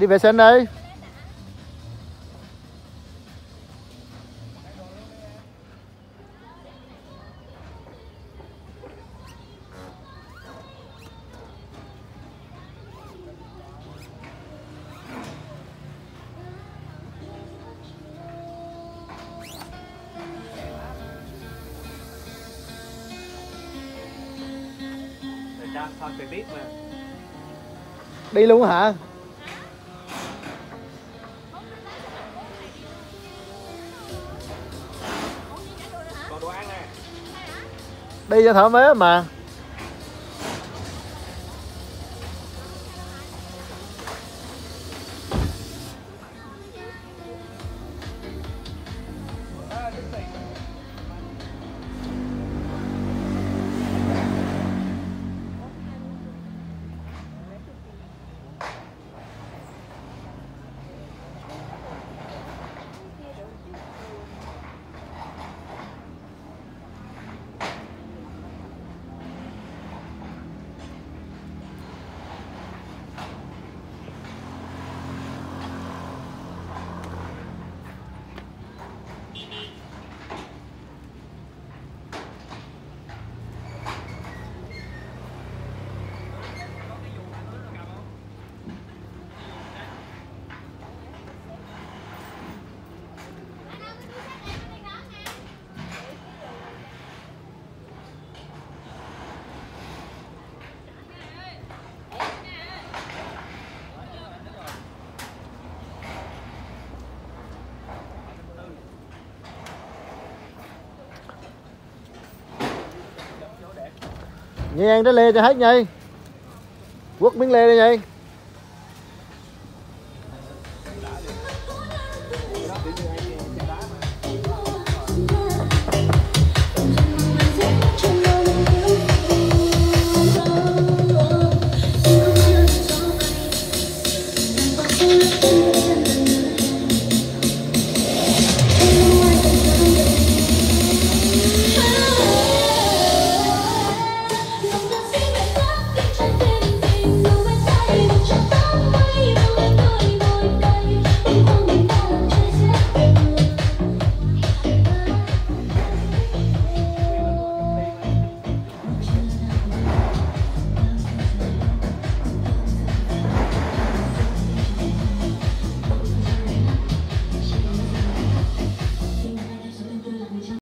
đi vệ sinh đi. Đi luôn hả đi cho thoải mái mà. Nhi ăn trái lê cho hết nhi Quất miếng lê đi nhi